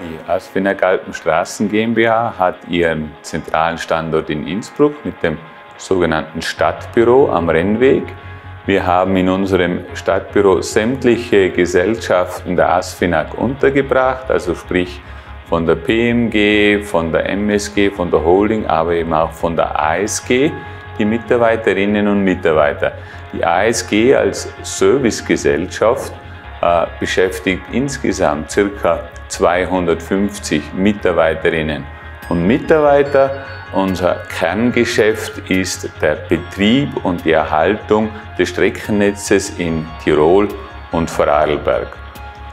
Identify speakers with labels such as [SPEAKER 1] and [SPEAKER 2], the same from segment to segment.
[SPEAKER 1] Die Asfinag Alpenstraßen GmbH hat ihren zentralen Standort in Innsbruck mit dem sogenannten Stadtbüro am Rennweg. Wir haben in unserem Stadtbüro sämtliche Gesellschaften der Asfinag untergebracht, also sprich von der PMG, von der MSG, von der Holding, aber eben auch von der ASG, die Mitarbeiterinnen und Mitarbeiter. Die ASG als Servicegesellschaft beschäftigt insgesamt ca. 250 Mitarbeiterinnen und Mitarbeiter. Unser Kerngeschäft ist der Betrieb und die Erhaltung des Streckennetzes in Tirol und Vorarlberg.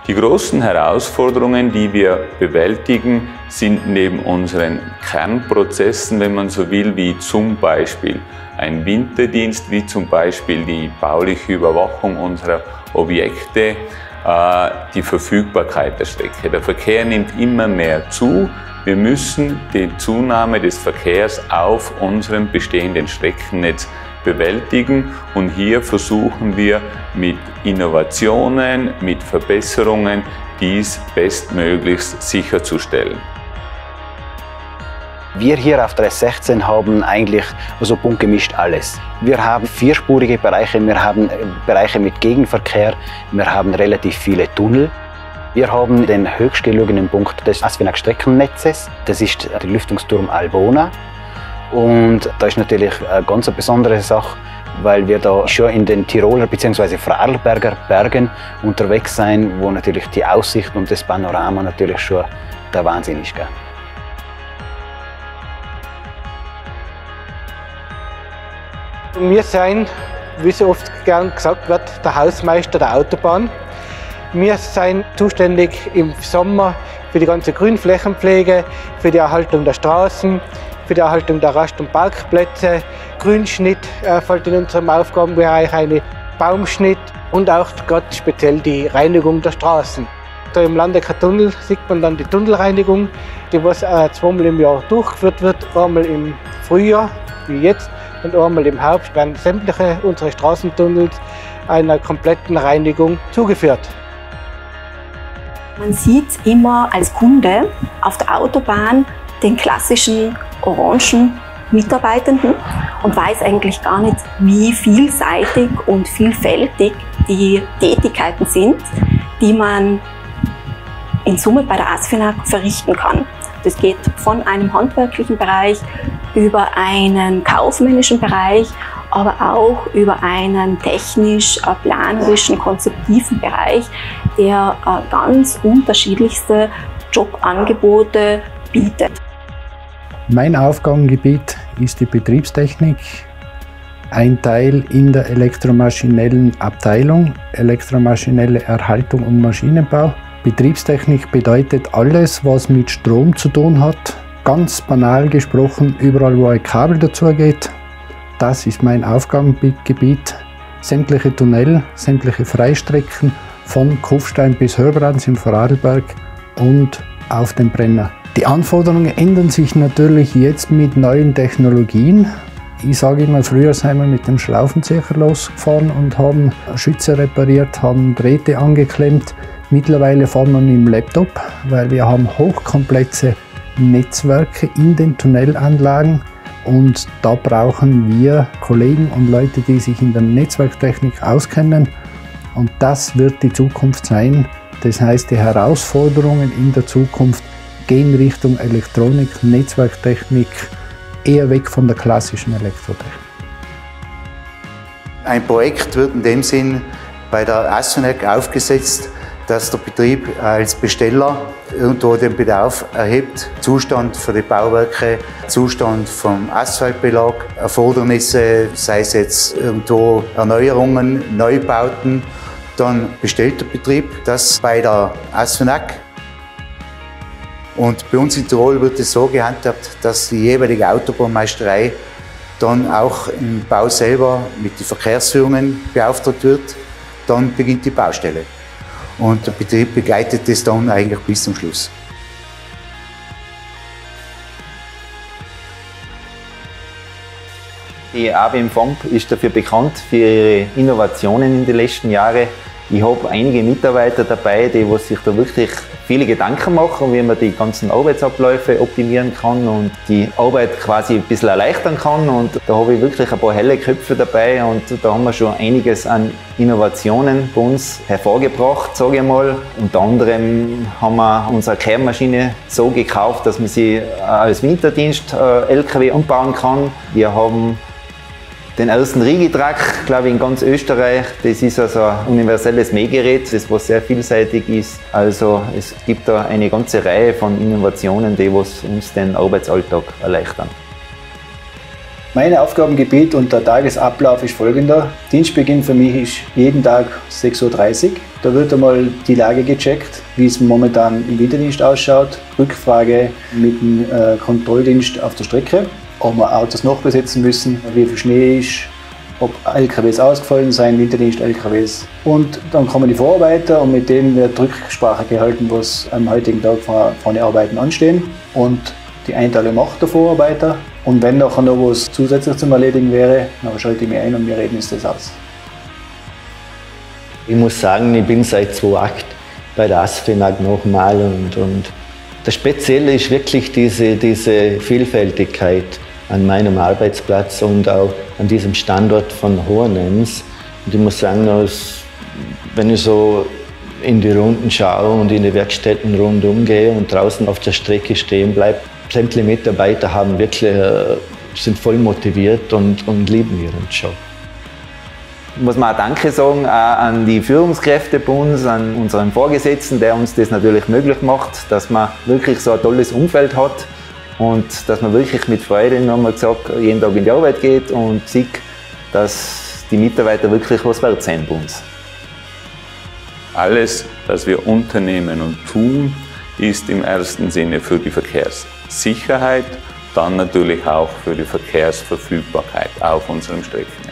[SPEAKER 1] Die großen Herausforderungen, die wir bewältigen, sind neben unseren Kernprozessen, wenn man so will, wie zum Beispiel ein Winterdienst, wie zum Beispiel die bauliche Überwachung unserer Objekte, äh, die Verfügbarkeit der Strecke. Der Verkehr nimmt immer mehr zu. Wir müssen die Zunahme des Verkehrs auf unserem bestehenden Streckennetz bewältigen. Und hier versuchen wir mit Innovationen, mit Verbesserungen dies bestmöglichst sicherzustellen.
[SPEAKER 2] Wir hier auf der S16 haben eigentlich so bunt gemischt alles. Wir haben vierspurige Bereiche, wir haben äh, Bereiche mit Gegenverkehr, wir haben relativ viele Tunnel. Wir haben den höchstgelegenen Punkt des Asfinag Streckennetzes. Das ist der Lüftungsturm Albona. Und da ist natürlich eine ganz besondere Sache, weil wir da schon in den Tiroler bzw. Vorarlberger Bergen unterwegs sind, wo natürlich die Aussicht und das Panorama natürlich schon der Wahnsinn ist. Gell?
[SPEAKER 3] Wir sind, wie so oft gern gesagt wird, der Hausmeister der Autobahn. Wir sind zuständig im Sommer für die ganze Grünflächenpflege, für die Erhaltung der Straßen, für die Erhaltung der Rast- und Parkplätze. Grünschnitt äh, fällt in unserem Aufgabenbereich eine Baumschnitt und auch ganz speziell die Reinigung der Straßen. Da im Landecker Tunnel sieht man dann die Tunnelreinigung, die was äh, zweimal im Jahr durchgeführt wird, einmal im Frühjahr wie jetzt und einmal im Herbst werden sämtliche unserer Straßentunnels einer kompletten Reinigung zugeführt.
[SPEAKER 4] Man sieht immer als Kunde auf der Autobahn den klassischen orangen Mitarbeitenden und weiß eigentlich gar nicht, wie vielseitig und vielfältig die Tätigkeiten sind, die man in Summe bei der ASFINAG verrichten kann. Das geht von einem handwerklichen Bereich über einen kaufmännischen Bereich, aber auch über einen technisch-planerischen, konzeptiven Bereich, der äh, ganz unterschiedlichste Jobangebote bietet.
[SPEAKER 5] Mein Aufgabengebiet ist die Betriebstechnik, ein Teil in der elektromaschinellen Abteilung, elektromaschinelle Erhaltung und Maschinenbau. Betriebstechnik bedeutet alles, was mit Strom zu tun hat. Ganz banal gesprochen, überall wo ein Kabel dazu geht. Das ist mein Aufgabengebiet. Sämtliche Tunnel, sämtliche Freistrecken von Kufstein bis Hörbrands im Vorarlberg und auf dem Brenner. Die Anforderungen ändern sich natürlich jetzt mit neuen Technologien. Ich sage immer, früher sind wir mit dem Schlaufenzieher losgefahren und haben Schütze repariert, haben Drähte angeklemmt. Mittlerweile fahren wir mit dem Laptop, weil wir haben hochkomplexe Netzwerke in den Tunnelanlagen und da brauchen wir Kollegen und Leute, die sich in der Netzwerktechnik auskennen und das wird die Zukunft sein. Das heißt, die Herausforderungen in der Zukunft gehen Richtung Elektronik, Netzwerktechnik, eher weg von der klassischen Elektrotechnik.
[SPEAKER 6] Ein Projekt wird in dem Sinn bei der Assonac aufgesetzt, dass der Betrieb als Besteller irgendwo den Bedarf erhebt, Zustand für die Bauwerke, Zustand vom Asphaltbelag, Erfordernisse, sei es jetzt irgendwo Erneuerungen, Neubauten, dann bestellt der Betrieb das bei der Assonac und bei uns in Tirol wird es so gehandhabt, dass die jeweilige Autobahnmeisterei dann auch im Bau selber mit den Verkehrsführungen beauftragt wird. Dann beginnt die Baustelle. Und der Betrieb begleitet das dann eigentlich bis zum Schluss.
[SPEAKER 7] Die ABM FOMP ist dafür bekannt für ihre Innovationen in den letzten Jahren. Ich habe einige Mitarbeiter dabei, die sich da wirklich viele Gedanken machen, wie man die ganzen Arbeitsabläufe optimieren kann und die Arbeit quasi ein bisschen erleichtern kann. Und da habe ich wirklich ein paar helle Köpfe dabei und da haben wir schon einiges an Innovationen bei uns hervorgebracht, sage ich mal. Unter anderem haben wir unsere Kehrmaschine so gekauft, dass man sie als Winterdienst äh, LKW umbauen kann. Wir haben den ersten Rigitrack, glaube ich, in ganz Österreich. Das ist also ein universelles Mähgerät, das was sehr vielseitig ist. Also es gibt da eine ganze Reihe von Innovationen, die was uns den Arbeitsalltag erleichtern.
[SPEAKER 5] Mein Aufgabengebiet und der Tagesablauf ist folgender. Dienstbeginn für mich ist jeden Tag 6.30 Uhr. Da wird einmal die Lage gecheckt, wie es momentan im Winterdienst ausschaut. Rückfrage mit dem äh, Kontrolldienst auf der Strecke ob wir Autos noch besetzen müssen, wie viel Schnee ist, ob LKWs ausgefallen sind, Winterdienst-LKWs. Und dann kommen die Vorarbeiter und mit denen wird Rücksprache gehalten, was am heutigen Tag von den Arbeiten anstehen. Und die Einteilung macht der Vorarbeiter. Und wenn nachher noch was zusätzlich zum Erledigen wäre, dann schalte ich mich ein und wir reden uns das aus.
[SPEAKER 8] Ich muss sagen, ich bin seit 2008 bei der ASFINAG nochmal und, und das Spezielle ist wirklich diese, diese Vielfältigkeit an meinem Arbeitsplatz und auch an diesem Standort von Hohenems. Und ich muss sagen, wenn ich so in die Runden schaue und in die Werkstätten rundum gehe und draußen auf der Strecke stehen bleibe, sämtliche Mitarbeiter haben wirklich, äh, sind voll motiviert und, und lieben ihren Job.
[SPEAKER 7] Muss man auch Danke sagen auch an die Führungskräfte bei uns, an unseren Vorgesetzten, der uns das natürlich möglich macht, dass man wirklich so ein tolles Umfeld hat und dass man wirklich mit Freude nochmal gesagt, jeden Tag in die Arbeit geht und sieht, dass die Mitarbeiter wirklich was wert sind bei uns.
[SPEAKER 1] Alles, was wir unternehmen und tun, ist im ersten Sinne für die Verkehrssicherheit, dann natürlich auch für die Verkehrsverfügbarkeit auf unserem Streckennetz.